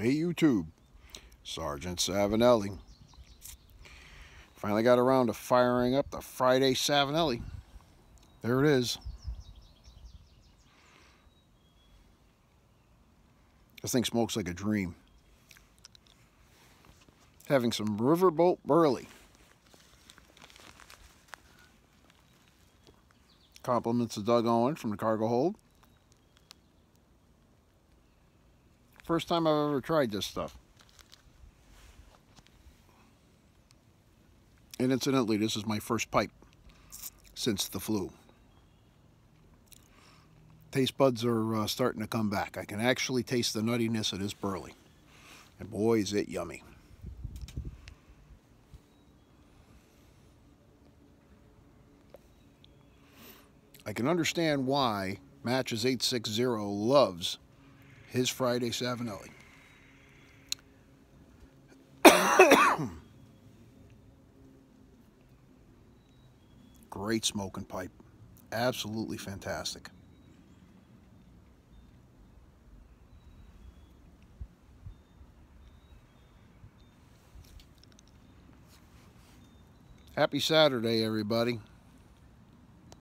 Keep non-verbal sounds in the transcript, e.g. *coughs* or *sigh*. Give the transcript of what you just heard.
Hey YouTube, Sergeant Savinelli. Finally got around to firing up the Friday Savinelli. There it is. This thing smokes like a dream. Having some Riverboat Burley. Compliments to Doug Owen from the cargo hold. First time I've ever tried this stuff. And incidentally, this is my first pipe since the flu. Taste buds are uh, starting to come back. I can actually taste the nuttiness of this burley. And boy, is it yummy. I can understand why Matches 860 loves his Friday Savinelli. Oh. *coughs* Great smoking pipe. Absolutely fantastic. Happy Saturday, everybody.